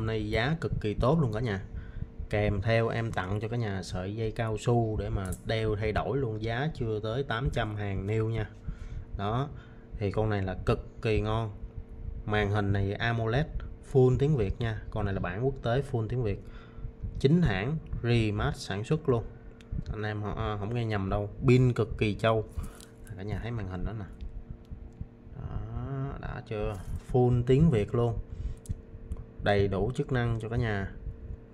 hôm nay giá cực kỳ tốt luôn cả nhà. Kèm theo em tặng cho cả nhà sợi dây cao su để mà đeo thay đổi luôn giá chưa tới 800 hàng nêu nha. Đó thì con này là cực kỳ ngon. Màn hình này AMOLED full tiếng Việt nha. Con này là bản quốc tế full tiếng Việt. Chính hãng Remat sản xuất luôn. Anh em họ à, không nghe nhầm đâu pin cực kỳ trâu. Cả nhà thấy màn hình đó nè. Đó, đã chưa? Full tiếng Việt luôn đầy đủ chức năng cho cả nhà.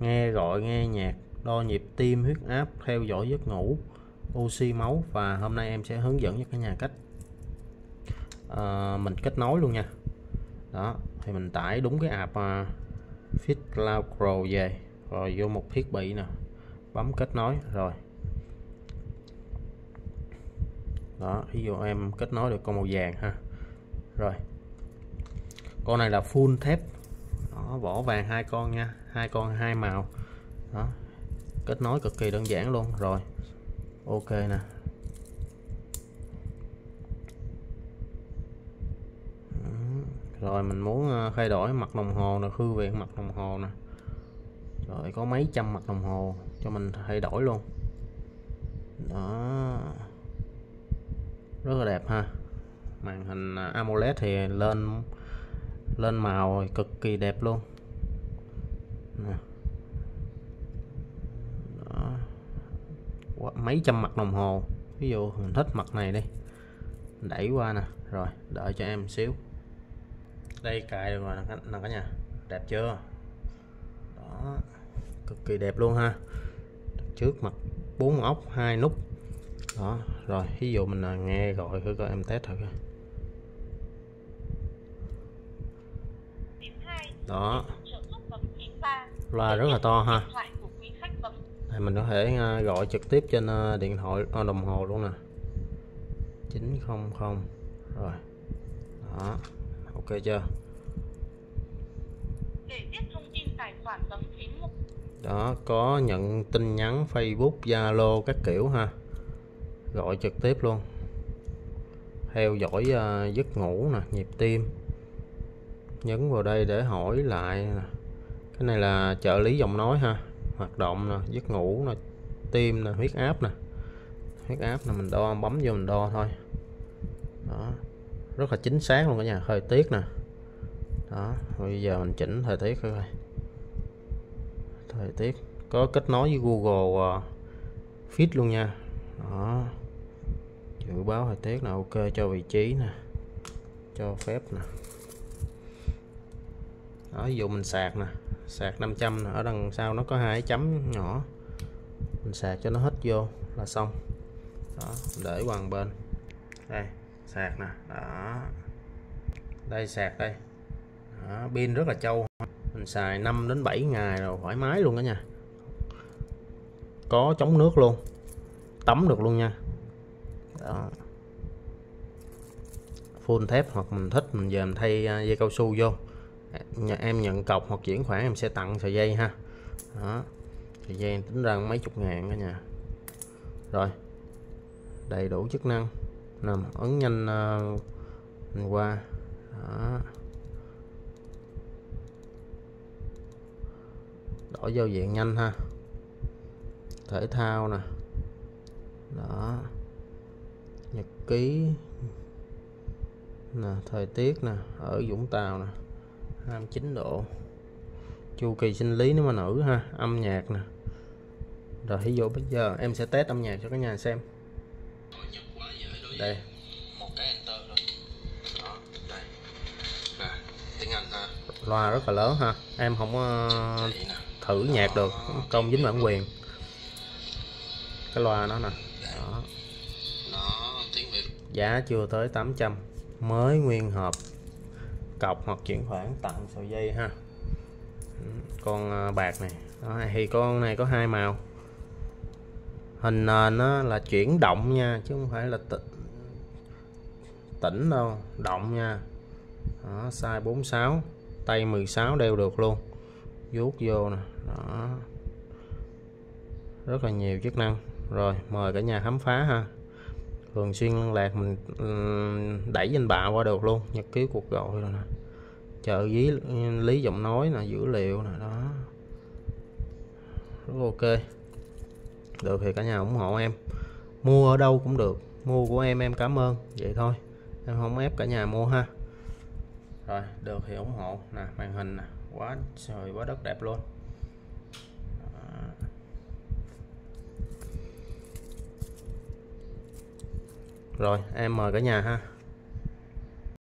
Nghe gọi nghe nhạc đo nhịp tim huyết áp theo dõi giấc ngủ oxy máu và hôm nay em sẽ hướng dẫn cho cả nhà cách à, mình kết nối luôn nha. Đó thì mình tải đúng cái app à, uh, Fit Cloud Pro về rồi vô một thiết bị nè bấm kết nối rồi. Đó ví dụ em kết nối được con màu vàng ha. Rồi. Con này là full thép đó, vỏ vàng hai con nha hai con hai màu. Đó kết nối cực kỳ đơn giản luôn. Rồi ok nè. Rồi mình muốn ờ, thay đổi mặt đồng hồ nè hư viện mặt đồng hồ nè. Rồi có mấy trăm mặt đồng hồ cho mình thay đổi luôn. Đó. Rất là đẹp ha. Màn hình ờ, AMOLED thì lên lên màu rồi, cực kỳ đẹp luôn. Đó. mấy trăm mặt đồng hồ. Ví dụ mình thích mặt này đi. Đẩy qua nè. Rồi, đợi cho em xíu. Đây, cài được rồi, nè cả nhà. Đẹp chưa? Đó. Cực kỳ đẹp luôn ha. Trước mặt bốn ốc, hai nút. Đó, rồi, ví dụ mình à, nghe gọi, thử coi em test thử coi. Đó. Loa rất là to ha. Đây, mình có thể à, gọi trực tiếp trên à, điện thoại à, đồng hồ luôn nè. 900 rồi. Đó. Ok chưa? Đó có nhận tin nhắn Facebook Zalo các kiểu ha. Gọi trực tiếp luôn. Theo dõi uh, giấc ngủ nè nhịp tim nhấn vào đây để hỏi lại. Cái này là trợ lý giọng nói ha. Hoạt động nè giấc ngủ nè tim nè huyết áp nè. Huyết áp là mình đo bấm vô mình đo thôi. Đó. Rất là chính xác luôn cả nhà thời tiết nè. Đó bây giờ mình chỉnh thời tiết thôi thời tiết có kết nối với Google uh, Fit luôn nha. Đó. Dự báo thời tiết là ok cho vị trí nè cho phép nè đó ví dụ mình sạc nè sạc 500 nè. ở đằng sau nó có hai chấm nhỏ. Mình sạc cho nó hết vô là xong. Đó để qua bên. Đây sạc nè đó. Đây sạc đây. Đó, pin rất là trâu. Mình xài 5 đến 7 ngày rồi thoải mái luôn đó nha. Có chống nước luôn tắm được luôn nha. Đó. full thép hoặc mình thích mình về mình thay à, dây cao su vô em nhận cọc hoặc chuyển khoản em sẽ tặng sợi dây ha. Đó sợi dây tính ra mấy chục ngàn cả nhà rồi đầy đủ chức năng. Nằm ấn nhanh uh, qua. Đó. đổi giao diện nhanh ha. Thể thao nè. Đó. Nhật ký. Nè thời tiết nè ở Vũng Tàu nè. 29 độ. Chu kỳ sinh lý nếu mà nữ ha âm nhạc nè. Rồi ví dụ bây giờ em sẽ test âm nhạc cho cả nhà xem. Đây. Một cái enter rồi đó đây nè tiếng Anh ha loa rất là lớn ha. Em không uh, thử nhạc được. Công dính bản quyền. Cái loa nó nè. Đó. giá chưa tới 800 mới nguyên hộp cọc hoặc chuyển khoản tặng sợi dây ha. Ừ, con à, bạc này. Đó, thì con này có hai màu. Hình nền nó là chuyển động nha chứ không phải là tỉnh đâu động nha. Đó, size 46 tay 16 đeo được luôn. Vuốt vô nè đó. Rất là nhiều chức năng. Rồi mời cả nhà khám phá ha thường xuyên liên lạc, mình đẩy danh bạ qua được luôn, nhật ký cuộc gọi rồi nè. Trợ lý lý giọng nói nè, dữ liệu nè, đó. Rất ok. Được thì cả nhà ủng hộ em. Mua ở đâu cũng được, mua của em em cảm ơn. Vậy thôi, em không ép cả nhà mua ha. Rồi, được thì ủng hộ nè, màn hình nè. Quá trời, quá đất đẹp luôn. Rồi em mời cả nhà ha.